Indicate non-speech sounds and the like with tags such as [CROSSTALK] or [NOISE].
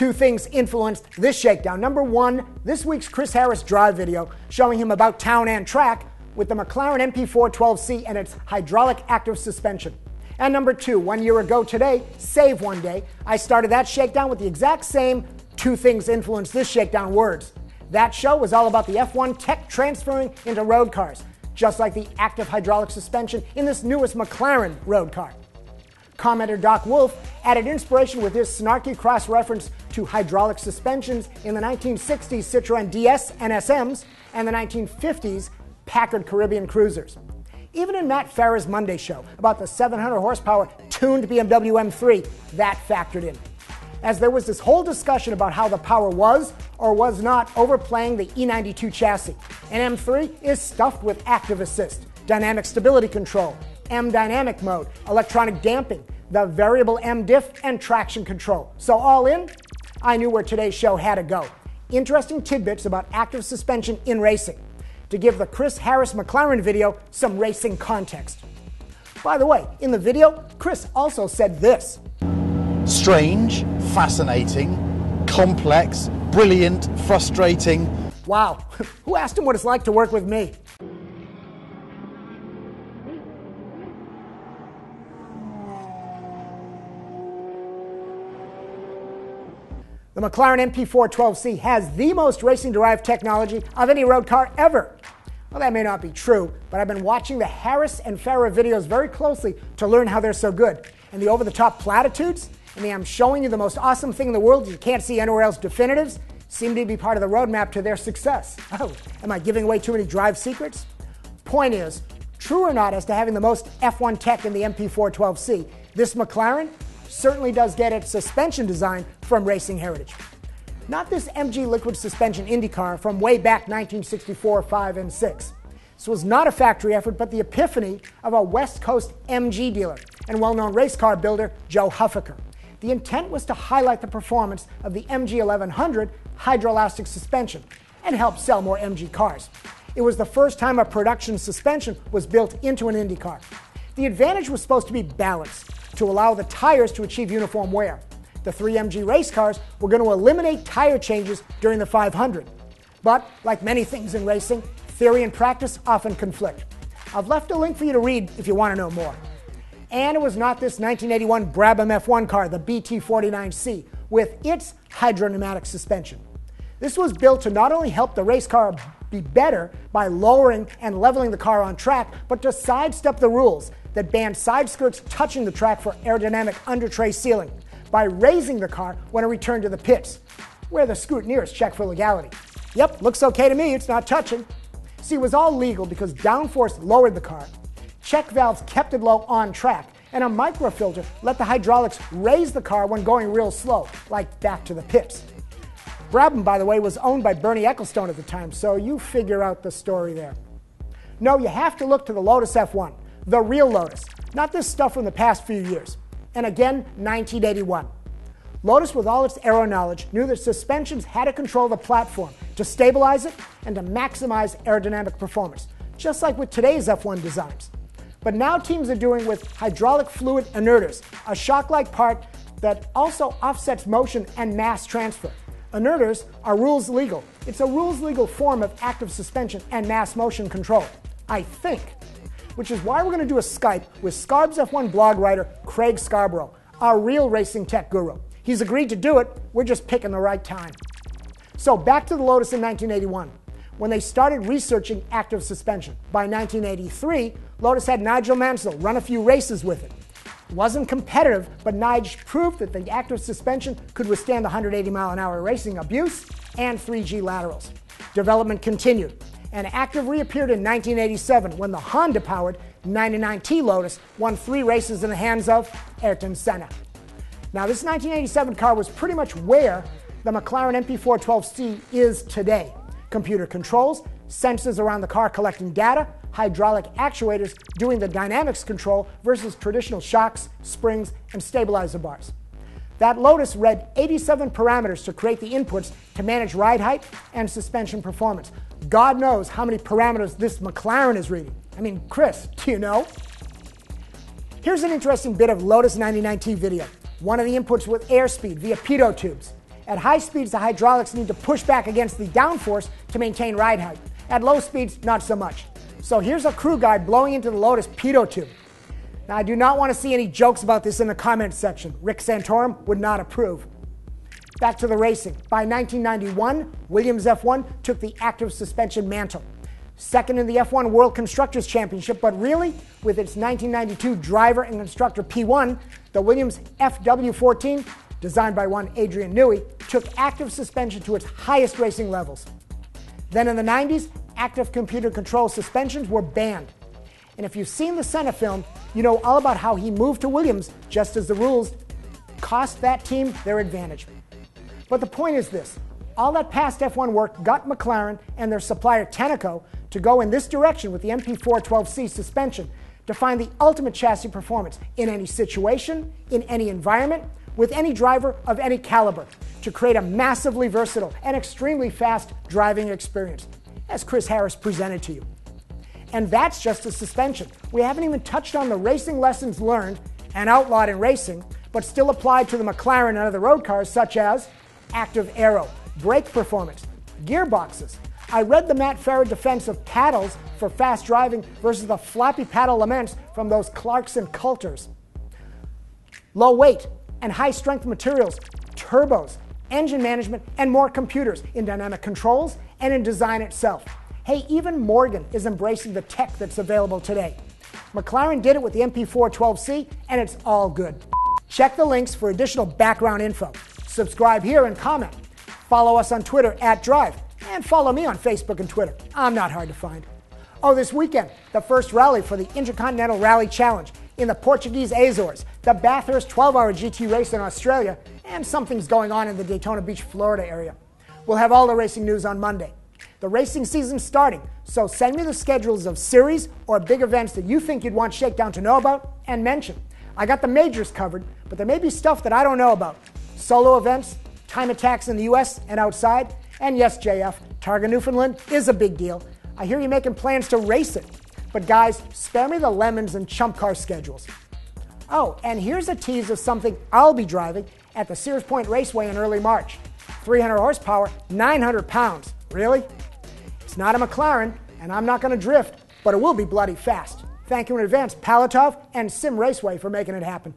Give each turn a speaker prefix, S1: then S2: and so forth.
S1: Two things influenced this shakedown. Number one, this week's Chris Harris drive video showing him about town and track with the McLaren MP412C and its hydraulic active suspension. And number two, one year ago today, save one day, I started that shakedown with the exact same two things influenced this shakedown words. That show was all about the F1 tech transferring into road cars, just like the active hydraulic suspension in this newest McLaren road car. Commenter Doc Wolf added inspiration with his snarky cross reference to hydraulic suspensions in the 1960s Citroën DS and NSMs and the 1950s Packard Caribbean Cruisers. Even in Matt Farah's Monday show about the 700 horsepower tuned BMW M3, that factored in. As there was this whole discussion about how the power was or was not overplaying the E92 chassis. And M3 is stuffed with active assist, dynamic stability control, M dynamic mode, electronic damping, the variable M diff, and traction control. So, all in, I knew where today's show had to go. Interesting tidbits about active suspension in racing to give the Chris Harris McLaren video some racing context. By the way, in the video, Chris also said this
S2: Strange, fascinating, complex, brilliant, frustrating.
S1: Wow, [LAUGHS] who asked him what it's like to work with me? The McLaren MP412C has the most racing derived technology of any road car ever. Well, that may not be true, but I've been watching the Harris and Farah videos very closely to learn how they're so good. And the over the top platitudes, I mean, I'm showing you the most awesome thing in the world you can't see anywhere else definitives, seem to be part of the roadmap to their success. Oh, am I giving away too many drive secrets? Point is, true or not as to having the most F1 tech in the MP412C, this McLaren certainly does get its suspension design from racing heritage. Not this MG liquid suspension IndyCar from way back 1964, 5, and 6. This was not a factory effort, but the epiphany of a West Coast MG dealer and well known race car builder, Joe Huffaker. The intent was to highlight the performance of the MG 1100 Hydrolastic suspension and help sell more MG cars. It was the first time a production suspension was built into an Indy car. The advantage was supposed to be balance to allow the tires to achieve uniform wear. The three MG race cars were going to eliminate tire changes during the 500. But, like many things in racing, theory and practice often conflict. I've left a link for you to read if you want to know more. And it was not this 1981 Brabham F1 car, the BT49C, with its hydropneumatic suspension. This was built to not only help the race car be better by lowering and leveling the car on track, but to sidestep the rules that banned side skirts touching the track for aerodynamic under tray sealing by raising the car when it returned to the pits, where the scrutineers check for legality. Yep, looks okay to me, it's not touching. See, it was all legal because downforce lowered the car, check valves kept it low on track, and a microfilter let the hydraulics raise the car when going real slow, like back to the pits. Brabham, by the way, was owned by Bernie Ecclestone at the time, so you figure out the story there. No, you have to look to the Lotus F1, the real Lotus, not this stuff from the past few years. And again, 1981. Lotus, with all its aero knowledge, knew that suspensions had to control the platform to stabilize it and to maximize aerodynamic performance, just like with today's F1 designs. But now teams are doing with hydraulic fluid inerters, a shock like part that also offsets motion and mass transfer. Inerters are rules legal. It's a rules legal form of active suspension and mass motion control. I think which is why we're going to do a Skype with Scarbs F1 blog writer Craig Scarborough, our real racing tech guru. He's agreed to do it, we're just picking the right time. So back to the Lotus in 1981, when they started researching active suspension. By 1983, Lotus had Nigel Mansell run a few races with it. Wasn't competitive, but Nige proved that the active suspension could withstand the 180 mile an hour racing abuse and 3G laterals. Development continued and Active reappeared in 1987 when the Honda powered 99T Lotus won three races in the hands of Ayrton Senna. Now, this 1987 car was pretty much where the McLaren MP412C is today. Computer controls, sensors around the car collecting data, hydraulic actuators doing the dynamics control versus traditional shocks, springs, and stabilizer bars. That Lotus read 87 parameters to create the inputs to manage ride height and suspension performance. God knows how many parameters this McLaren is reading. I mean, Chris, do you know? Here's an interesting bit of Lotus 99T video. One of the inputs with airspeed via pitot tubes. At high speeds, the hydraulics need to push back against the downforce to maintain ride height. At low speeds, not so much. So here's a crew guy blowing into the Lotus pitot tube. Now, I do not want to see any jokes about this in the comments section. Rick Santorum would not approve. Back to the racing. By 1991, Williams F1 took the active suspension mantle. Second in the F1 World Constructors Championship, but really, with its 1992 driver and constructor P1, the Williams FW14, designed by one Adrian Newey, took active suspension to its highest racing levels. Then in the 90s, active computer control suspensions were banned. And if you've seen the Senna film, you know all about how he moved to Williams just as the rules cost that team their advantage. But the point is this all that past F1 work got McLaren and their supplier Tenneco to go in this direction with the MP412C suspension to find the ultimate chassis performance in any situation, in any environment, with any driver of any caliber to create a massively versatile and extremely fast driving experience, as Chris Harris presented to you. And that's just the suspension. We haven't even touched on the racing lessons learned and outlawed in racing, but still applied to the McLaren and other road cars, such as active aero, brake performance, gearboxes. I read the Matt Farah defense of paddles for fast driving versus the floppy paddle laments from those Clarkson Coulters. Low weight and high strength materials, turbos, engine management, and more computers in dynamic controls and in design itself. Hey, even Morgan is embracing the tech that's available today. McLaren did it with the MP412C, and it's all good. Check the links for additional background info. Subscribe here and comment. Follow us on Twitter at Drive, and follow me on Facebook and Twitter. I'm not hard to find. Oh, this weekend, the first rally for the Intercontinental Rally Challenge in the Portuguese Azores, the Bathurst 12 hour GT race in Australia, and something's going on in the Daytona Beach, Florida area. We'll have all the racing news on Monday. The racing season's starting, so send me the schedules of series or big events that you think you'd want Shakedown to know about and mention. I got the majors covered, but there may be stuff that I don't know about. Solo events, time attacks in the US and outside, and yes, JF, Targa Newfoundland is a big deal. I hear you making plans to race it. But guys, spare me the lemons and chump car schedules. Oh, and here's a tease of something I'll be driving at the Sears Point Raceway in early March. 300 horsepower, 900 pounds. Really? It's not a McLaren, and I'm not going to drift, but it will be bloody fast. Thank you in advance, Palatov and Sim Raceway, for making it happen.